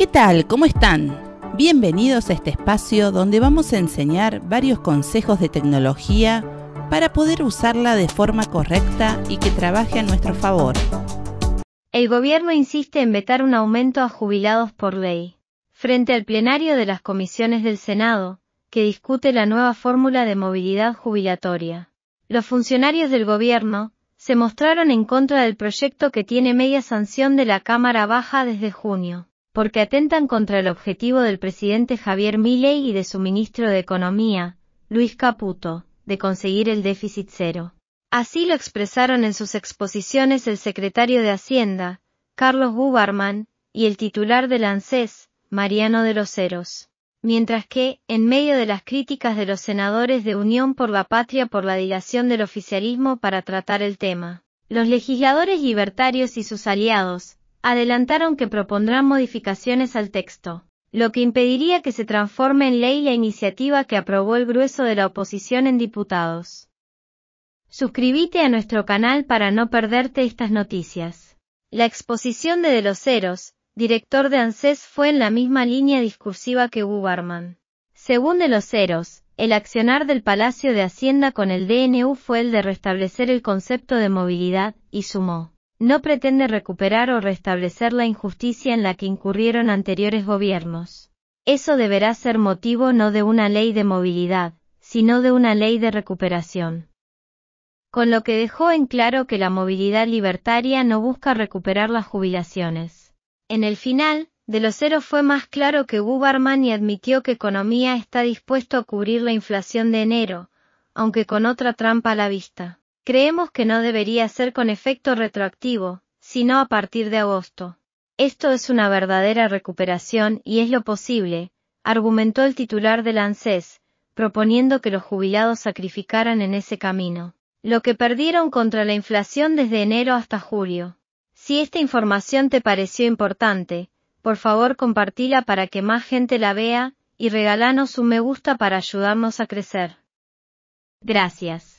¿Qué tal? ¿Cómo están? Bienvenidos a este espacio donde vamos a enseñar varios consejos de tecnología para poder usarla de forma correcta y que trabaje a nuestro favor. El gobierno insiste en vetar un aumento a jubilados por ley. Frente al plenario de las comisiones del Senado, que discute la nueva fórmula de movilidad jubilatoria. Los funcionarios del gobierno se mostraron en contra del proyecto que tiene media sanción de la Cámara Baja desde junio, porque atentan contra el objetivo del presidente Javier Milei y de su ministro de Economía, Luis Caputo, de conseguir el déficit cero. Así lo expresaron en sus exposiciones el secretario de Hacienda, Carlos Gubarman, y el titular del ANSES, Mariano de los Heros mientras que, en medio de las críticas de los senadores de Unión por la Patria por la dilación del oficialismo para tratar el tema, los legisladores libertarios y sus aliados, adelantaron que propondrán modificaciones al texto, lo que impediría que se transforme en ley la iniciativa que aprobó el grueso de la oposición en diputados. Suscríbete a nuestro canal para no perderte estas noticias. La exposición de De los Ceros, director de ANSES fue en la misma línea discursiva que Gubarman. Según de los ceros, el accionar del Palacio de Hacienda con el DNU fue el de restablecer el concepto de movilidad, y sumó. No pretende recuperar o restablecer la injusticia en la que incurrieron anteriores gobiernos. Eso deberá ser motivo no de una ley de movilidad, sino de una ley de recuperación. Con lo que dejó en claro que la movilidad libertaria no busca recuperar las jubilaciones en el final, de los ceros fue más claro que Gubarman y admitió que Economía está dispuesto a cubrir la inflación de enero, aunque con otra trampa a la vista. Creemos que no debería ser con efecto retroactivo, sino a partir de agosto. Esto es una verdadera recuperación y es lo posible, argumentó el titular del ANSES, proponiendo que los jubilados sacrificaran en ese camino, lo que perdieron contra la inflación desde enero hasta julio. Si esta información te pareció importante, por favor compartila para que más gente la vea, y regalanos un me gusta para ayudarnos a crecer. Gracias.